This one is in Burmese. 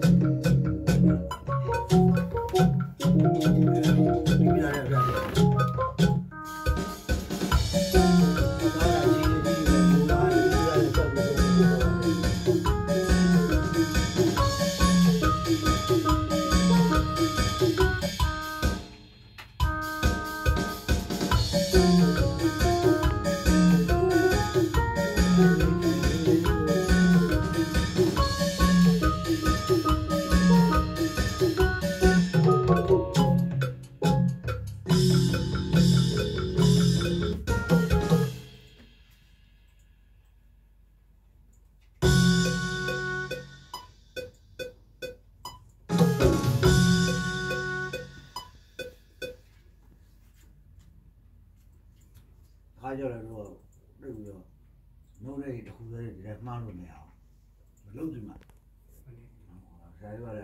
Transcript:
미안해 미안해 ခါကြတယ်တော့ပြုတ်ပြီးတော့နှုတ်လေးတစ်ခုသေးဒီထဲမှားလို့မရအောင်မလုပ်ကြည့်မှာဆရာကြီးကလည်း